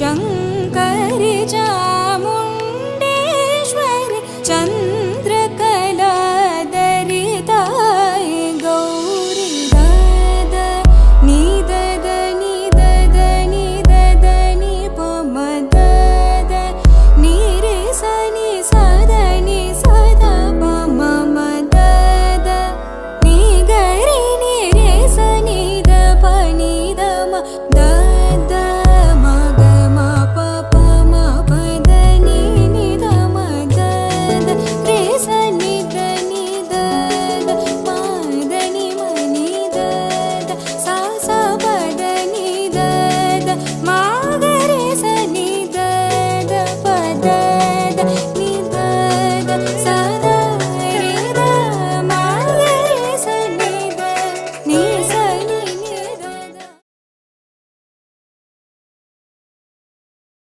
Can